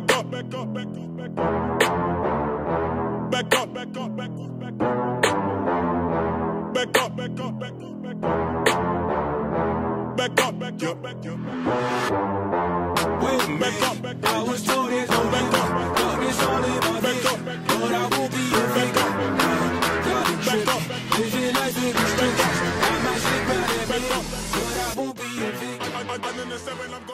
back up, back up, back up, back up. Back up, back up, back up, back up. Back up, back up, back up, back up. Back up, back up, back up. Back up, back up. I was told it on back up. This all in my back up, but I won't be your back up. Back up. But I will be your victim. I'm.